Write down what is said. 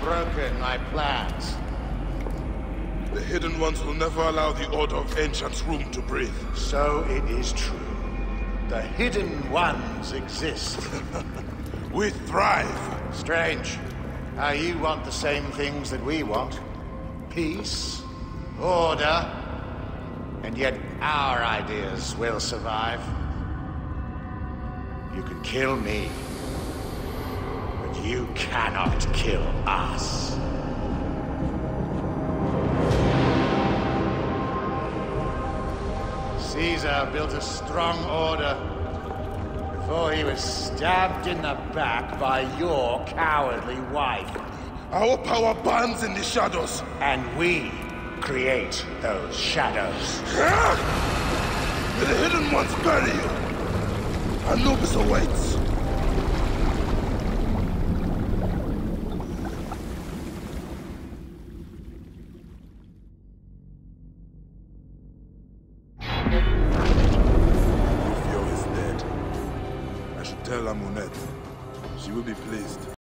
broken my plans. The Hidden Ones will never allow the Order of Ancients room to breathe. So it is true. The Hidden Ones exist. We thrive. Strange. How you want the same things that we want. Peace, order, and yet our ideas will survive. You can kill me, you cannot kill us. Caesar built a strong order before he was stabbed in the back by your cowardly wife. Our power burns in the shadows. And we create those shadows. May the Hidden Ones bury you. Anubis awaits. Tell Amunet. She will be pleased.